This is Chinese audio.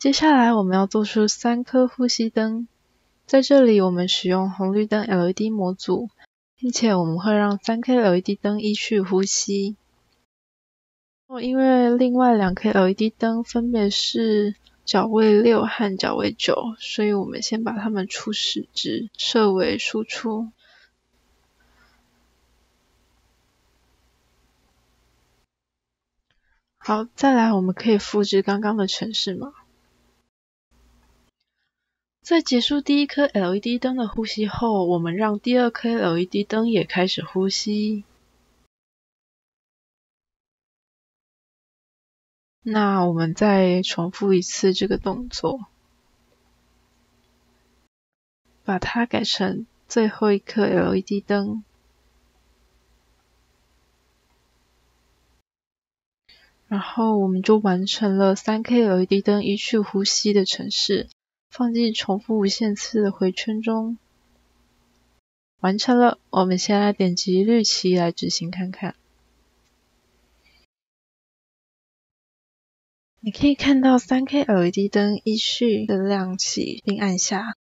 接下来我们要做出三颗呼吸灯，在这里我们使用红绿灯 LED 模组，并且我们会让三颗 LED 灯依序呼吸。因为另外两颗 LED 灯分别是角位六和角位九，所以我们先把它们初始值设为输出。好，再来我们可以复制刚刚的程式码。在结束第一颗 LED 灯的呼吸后，我们让第二颗 LED 灯也开始呼吸。那我们再重复一次这个动作，把它改成最后一颗 LED 灯，然后我们就完成了三 K LED 灯一去呼吸的程式，放进重复无限次的回圈中，完成了。我们先来点击绿旗来执行看看。你可以看到 3K LED 灯依序的亮起并按下，